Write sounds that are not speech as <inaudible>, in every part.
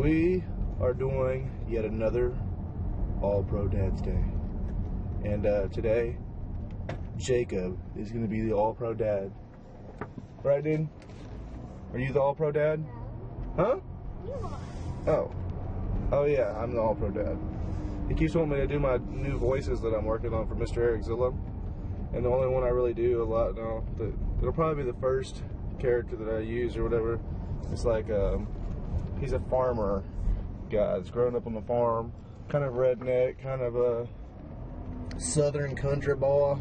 We are doing yet another All Pro Dad's Day. And uh, today, Jacob is going to be the All Pro Dad. Right, dude? Are you the All Pro Dad? Huh? Oh. Oh, yeah, I'm the All Pro Dad. He keeps wanting me to do my new voices that I'm working on for Mr. Erik Zilla. And the only one I really do a lot now, it'll probably be the first character that I use or whatever. It's like, um, he's a farmer guy that's grown up on the farm, kind of redneck, kind of a southern country boy,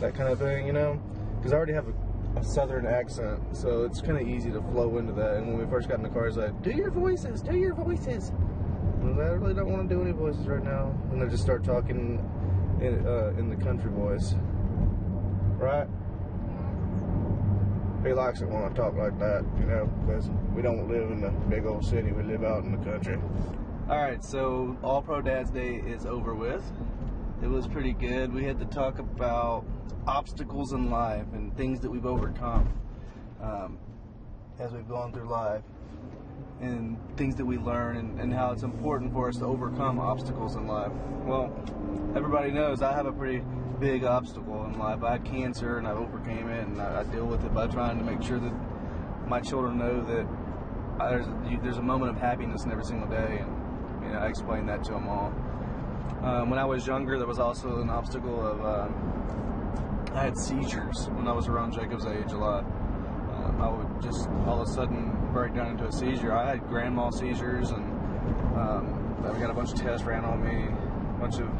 that kind of thing, you know? Because I already have a, a southern accent, so it's kind of easy to flow into that. And when we first got in the car, it's like, do your voices, do your voices. And I really don't want to do any voices right now. And I just start talking in, uh, in the country voice. Right? He likes it when I talk like that, you know, because we don't live in the big old city. We live out in the country. All right, so All Pro Dad's Day is over with. It was pretty good. We had to talk about obstacles in life and things that we've overcome um, as we've gone through life, and things that we learn, and, and how it's important for us to overcome obstacles in life. Well, everybody knows I have a pretty big obstacle in life. I had cancer, and I overcame it, and I, I deal with it by trying to make sure that my children know that I, there's, you, there's a moment of happiness in every single day, and you know, I explain that to them all. Um, when I was younger, there was also an obstacle of um, I had seizures when I was around Jacob's age a lot. Um, I would just all of a sudden break down into a seizure. I had grand mal seizures, and um, I got a bunch of tests ran on me, a bunch of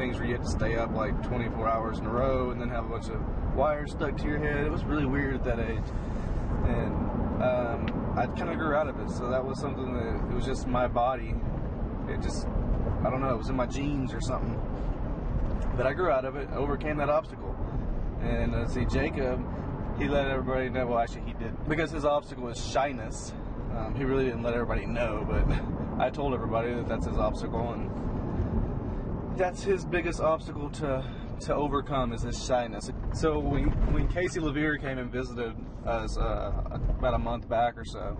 things where you had to stay up like 24 hours in a row, and then have a bunch of wires stuck to your head. It was really weird at that age, and um, I kind of grew out of it. So that was something that it was just my body. It just I don't know, it was in my genes or something. But I grew out of it, overcame that obstacle. And uh, see, Jacob, he let everybody know. Well, actually, he did because his obstacle was shyness. Um, he really didn't let everybody know, but <laughs> I told everybody that that's his obstacle, and that's his biggest obstacle to to overcome is his shyness. So when when Casey Levere came and visited us uh, about a month back or so,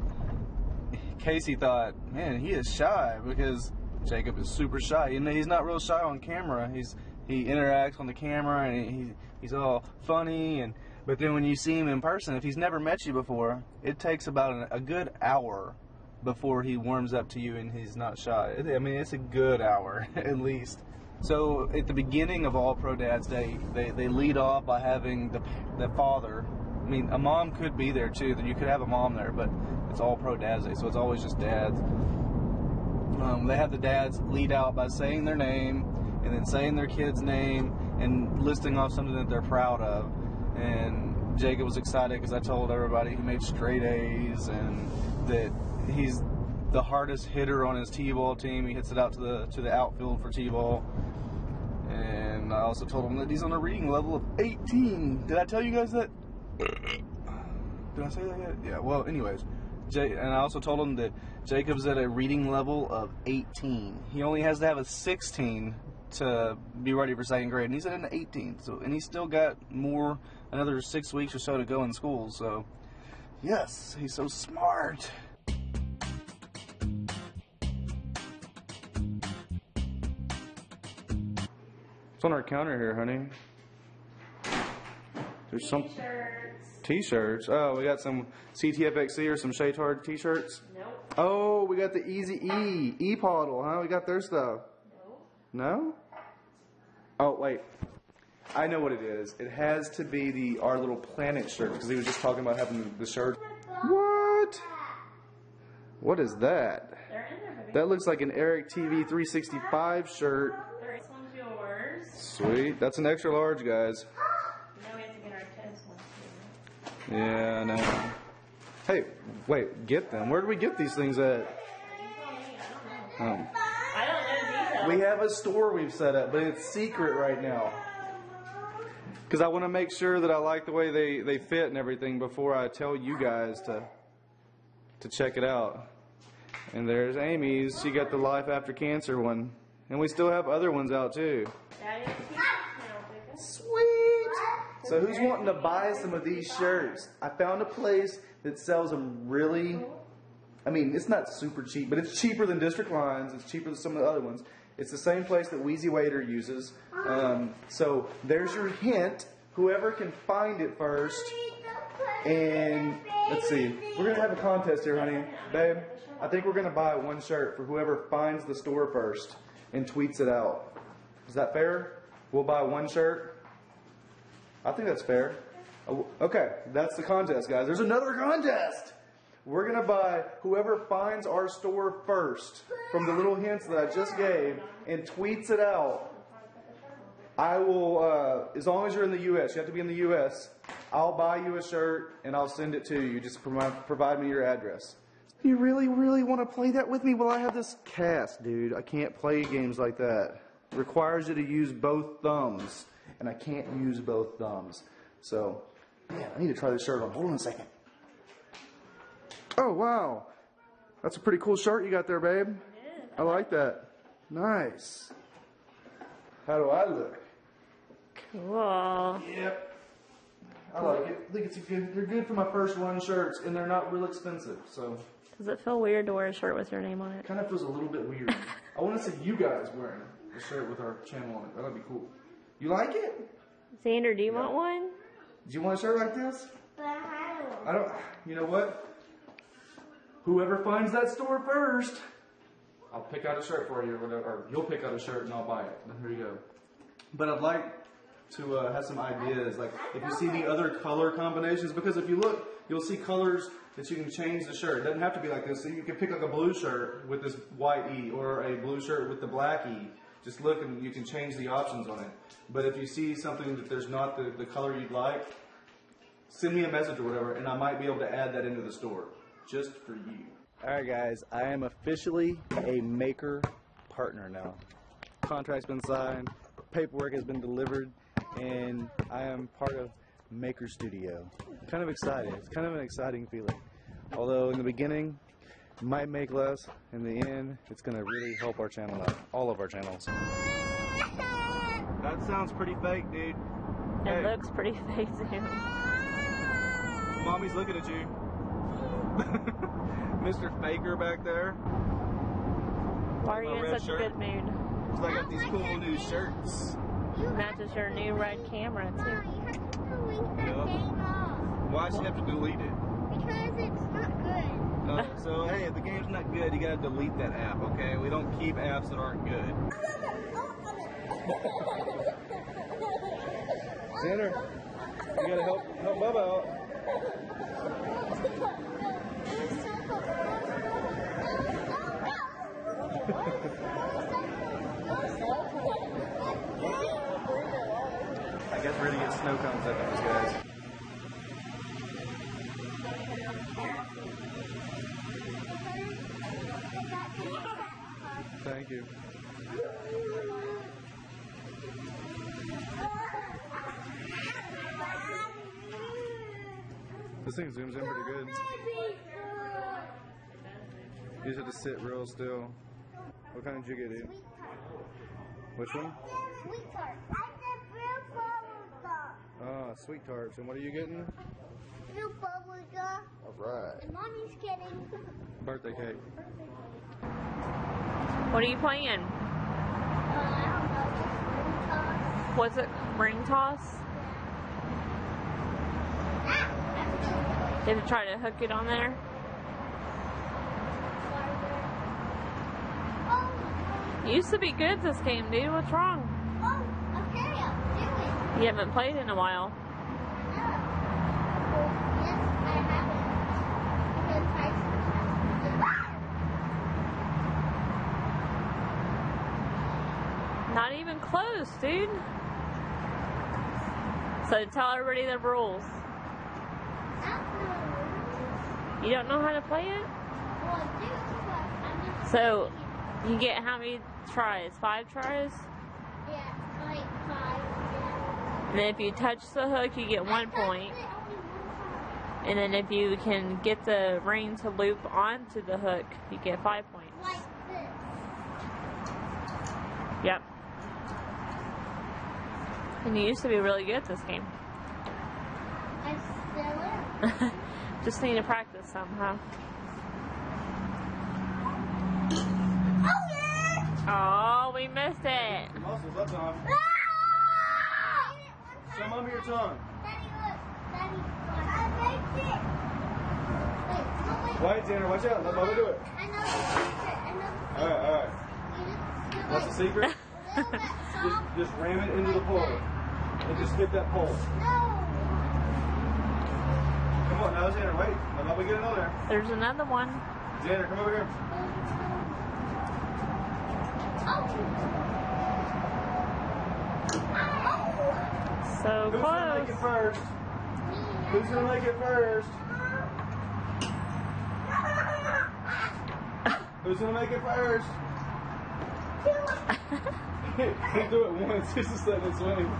Casey thought, man, he is shy because Jacob is super shy. And he's not real shy on camera. He's he interacts on the camera and he he's all funny and but then when you see him in person, if he's never met you before, it takes about a, a good hour before he warms up to you and he's not shy. I mean, it's a good hour <laughs> at least. So at the beginning of All Pro Dad's Day, they, they lead off by having the the father. I mean, a mom could be there too. Then you could have a mom there, but it's All Pro Dad's Day, so it's always just dads. Um, they have the dads lead out by saying their name and then saying their kid's name and listing off something that they're proud of. And Jacob was excited because I told everybody he made straight A's and that he's the hardest hitter on his T-ball team. He hits it out to the to the outfield for T-ball. And I also told him that he's on a reading level of 18. Did I tell you guys that? <coughs> Did I say that yet? Yeah. Well, anyways, J- and I also told him that Jacob's at a reading level of 18. He only has to have a 16 to be ready for second grade, and he's at an 18. So, and he's still got more, another six weeks or so to go in school. So, yes, he's so smart. What's on our counter here, honey? There's some T-shirts. t-shirts. Oh, we got some CTFXC or some Shaytard t-shirts. Nope. Oh, we got the Easy E E Podle, huh? We got their stuff. Nope. No? Oh, wait. I know what it is. It has to be the Our Little Planet shirt because he was just talking about having the shirt. Oh what? What is that? They're in there, baby. That looks like an Erik TV 365 shirt. Oh. There, this one's yours. Sweet. That's an extra large, guys. Now we have to get our too. Yeah, I know. Hey, wait, get them. Where do we get these things at? You tell me. I don't know. Um, I don't know. We have a store we've set up, but it's secret right now. Because I want to make sure that I like the way they, they fit and everything before I tell you guys to to check it out. And there's Amy's. She got the Life After Cancer one. And we still have other ones out too. Sweet! So who's wanting to buy some of these shirts? I found a place that sells them really I mean, it's not super cheap, but it's cheaper than District Lines. It's cheaper than some of the other ones. It's the same place that Wheezy Waiter uses. Um, so there's your hint. Whoever can find it first. And let's see. We're gonna have a contest here, honey. Babe, I think we're gonna buy one shirt for whoever finds the store first and tweets it out. Is that fair? We'll buy one shirt. I think that's fair. Oh, Okay, that's the contest, guys. There's another contest. We're gonna buy whoever finds our store first from the little hints that I just gave and tweets it out. I will, uh, as long as you're in the U.S., you have to be in the U.S. I'll buy you a shirt and I'll send it to you. Just provide, provide me your address. You really, really want to play that with me? Well, I have this cast, dude. I can't play games like that. Requires you to use both thumbs, and I can't use both thumbs. So, man, I need to try this shirt on. Hold on a second. Oh, wow. That's a pretty cool shirt you got there, babe. I like that. Nice. How do I look? Cool. Yep. I like it. I think it's a good. They're good for my first run shirts, and they're not real expensive. So, Does it feel weird to wear a shirt with your name on it? kind of feels a little bit weird. <laughs> I want to see you guys wearing a shirt with our channel on it. That'd be cool. You like it? Xander, do you want one? Do you want a shirt like this? I don't. You know what? Whoever finds that store first, I'll pick out a shirt for you, or, whatever, or you'll pick out a shirt and I'll buy it. And here you go. But I'd like to uh, have some ideas, like if you see the other color combinations, because if you look, you'll see colors that you can change the shirt. It doesn't have to be like this. So you can pick like a blue shirt with this white E, or a blue shirt with the black E. Just look and you can change the options on it. But if you see something that there's not the, the color you'd like, send me a message or whatever, and I might be able to add that into the store just for you. All right, guys, I am officially a maker partner now. Contract's been signed, paperwork has been delivered, and I am part of Maker Studio. Kind of excited. It's kind of an exciting feeling. Although in the beginning, might make less. In the end, it's going to really help our channel out, all of our channels. That sounds pretty fake, dude. It Hey. looks pretty fake too. Mommy's looking at you. <laughs> Mr. Faker back there. Why are you in such shirt. a good mood? Cause I got these cool new shirts. Matches your new red camera too. you have to delete that Yep. game off Why should you have to delete it? because it's not good. Uh, so hey, if the game's not good, you gotta delete that app, okay? We don't keep apps that aren't good. Xander, you gotta help help Bubba out. I guess we're gonna get snow cones up at these guys. Thank you. This thing zooms in pretty good. You just have to sit real still. What kind did you get, dude? Which one? Sweetheart. I said blue bubble gum. Ah, sweet tarts. And what are you getting? Blue bubble gum. All right. And mommy's getting. Birthday cake. What are you playing? Uh, I don't know. Just blue toss. What's it? Ring toss? Ah! Did you try to hook it on there? Oh, used to be good this game, dude. What's wrong? oh, okay, I'll do it. You haven't played in a while. No. Yes, I haven't. Because Tyson has Not even close, dude. So tell everybody the rules. You don't know how to play it? So you get how many tries? Five tries? Yeah, like five. And if you touch the hook, you get one point. And then if you can get the ring to loop onto the hook, you get five points. Like this. Yep. And you used to be really good at this game. I still am. <laughs> Just need to practice some, huh? Oh, oh we missed it. The muscles, that's off. Ah! Some your tongue. Daddy, look. Daddy, look. I it. Wait, Tanner, watch out. Let Mama do it. I know the secret. I know the secret. All right, all right. What's the secret? Just, just ram it into the pole. And just hit that pole. Come on, now Xander, wait. Let Bubba get it on there. There's another one. Xander, come over here. So Who's gonna make it first? Who's gonna make it first? Who's gonna make it first? He do it once. He's just letting it swing.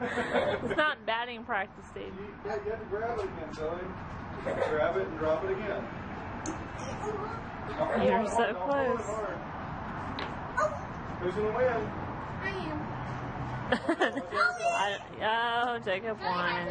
It's not batting practice, Steve. You, yeah, you have to grab it again, Zoe. Grab it and drop it again. Oh, You're hold so hold on, close. hard. Who's gonna win? I am. <laughs> I, oh, Jacob won.